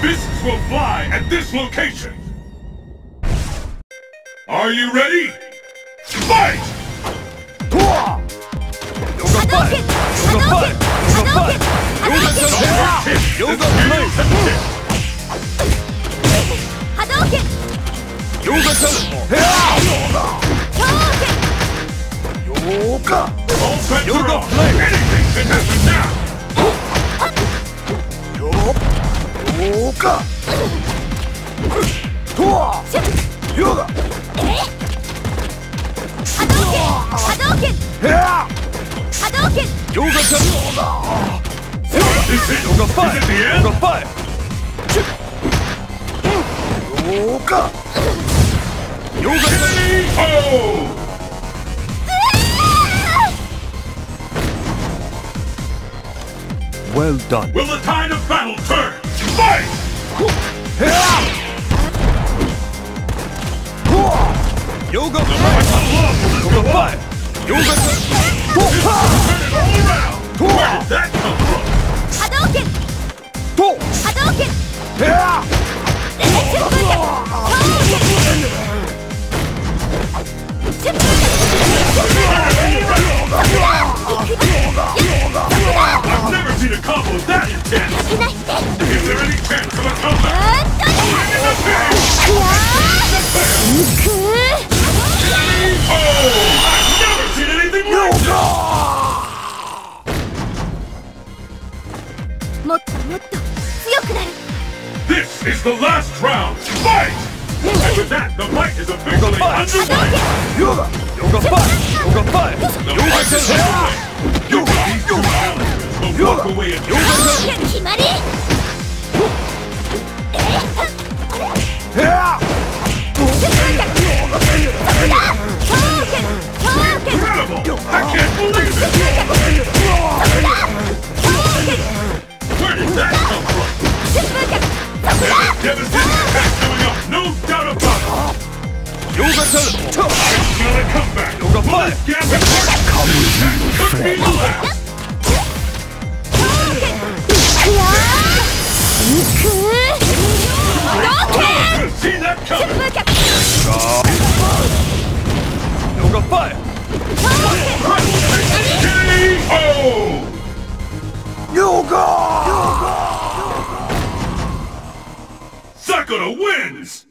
Fists will fly at this location! Are you ready? Fight! Yoga! か。とわよ波動拳波動拳へ波動拳よが。ちゃんよよが。ファイよが。ファイよかよが。ちゃん Well done. Will the tide Yoga Number five. Number five. Yoga Two. Two. Where did that come from? Hadouken. Two. Hadouken. Yeah. Tenbunken. Hadouken. Tenbunken. もっともっと強くなる This is the last round! Fight! And with that, the fight is officially fight! underway! Yoga! Yoga five! Yoga five! The Yoga fight is seven! underway! These two challengers will walk away in Yoga Devastating attack coming up, no doubt about it! Yoga seven! I smell a comeback! Yoga apart? That could be the Sakura wins!